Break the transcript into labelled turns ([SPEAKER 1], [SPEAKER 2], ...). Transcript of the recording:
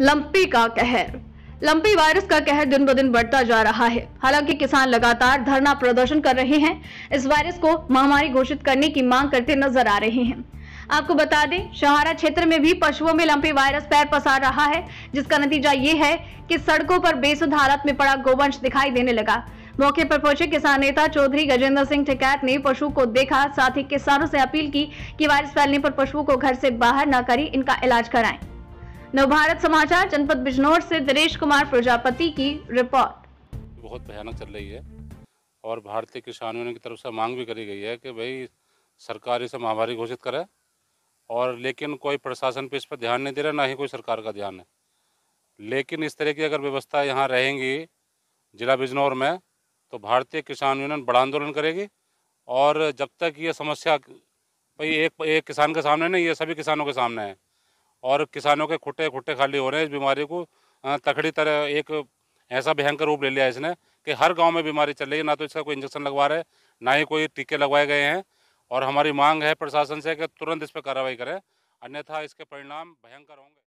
[SPEAKER 1] Lumpy का कहर। Lumpy virus का कहर दिन ब दिन बढ़ता जा रहा है। हालाँकि किसान लगातार धरना प्रदर्शन कर रहे हैं। इस वायरस को महामारी घोषित करने की मांग करते नज़र आ रहे हैं। आपको बता दें शहारा क्षेत्र में भी पशुओं में लंपी वायरस पैर पसार रहा है, जिसका नतीजा ये है कि सड़कों पर बेसुध हालत में पड़ा गोवंश दिखाई देने लगा। मौके पर पहुँचे किसान नेता चौधरी गजेंद्र सिंह टिकैत ने पशु को देखा, साथ ही किसानों से अपील की कि वायरस फैलने पर पशुओं को घर से बाहर न करें, इनका इलाज कराएँ। नवभारत समाचार, जनपद बिजनौर से दिनेश कुमार, प्रजापति की रिपोर्ट।
[SPEAKER 2] बहुत भयानक चल रही है और भारतीय किसान यूनियन की तरफ़ से मांग भी करी गई है कि भाई सरकार इसे महामारी घोषित करे और लेकिन कोई प्रशासन पे इस पर ध्यान नहीं दे रहा, ना ही कोई सरकार का ध्यान है। लेकिन इस तरह की अगर व्यवस्था यहाँ रहेंगी जिला बिजनौर में तो भारतीय किसान यूनियन बड़ा आंदोलन करेगी और जब तक ये समस्या भाई एक एक किसान के सामने नहीं, ये सभी किसानों के सामने है। और किसानों के खुट्टे खुट्टे खाली हो रहे हैं इस बीमारी को। तकड़ी तरह एक ऐसा भयंकर रूप ले लिया है इसने कि हर गाँव में बीमारी चल रही है, ना तो इसका कोई इंजेक्शन लगवा रहे, ना ही कोई टीके लगवाए गए हैं। और हमारी मांग है प्रशासन से कि तुरंत इस पर कार्रवाई करें, अन्यथा इसके परिणाम भयंकर होंगे।